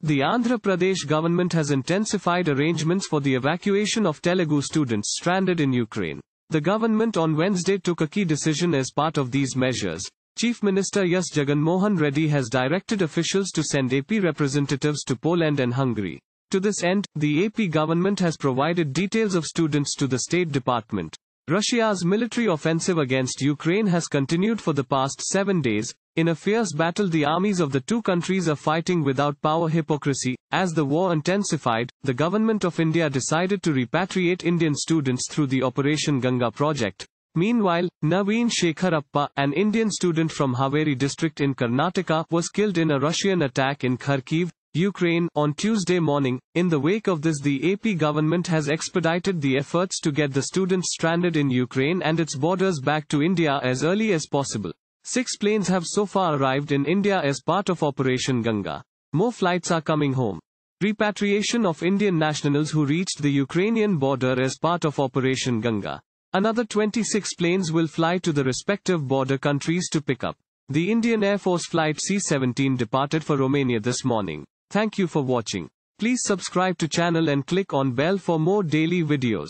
The Andhra Pradesh government has intensified arrangements for the evacuation of Telugu students stranded in Ukraine. The government on Wednesday took a key decision as part of these measures. Chief Minister S. Jagan Mohan Reddy has directed officials to send AP representatives to Poland and Hungary. To this end, the AP government has provided details of students to the State Department. Russia's military offensive against Ukraine has continued for the past seven days. In a fierce battle, the armies of the two countries are fighting without power hypocrisy. As the war intensified, the government of India decided to repatriate Indian students through the Operation Ganga project. Meanwhile, Naveen Shekharappa, an Indian student from Haveri district in Karnataka, was killed in a Russian attack in Kharkiv, Ukraine, on Tuesday morning. In the wake of this, the AP government has expedited the efforts to get the students stranded in Ukraine and its borders back to India as early as possible. Six planes have so far arrived in India as part of Operation Ganga. More flights are coming home. Repatriation of Indian nationals who reached the Ukrainian border as part of Operation Ganga. Another 26 planes will fly to the respective border countries to pick up. The Indian Air Force Flight C-17 departed for Romania this morning. Thank you for watching. Please subscribe to channel and click on bell for more daily videos.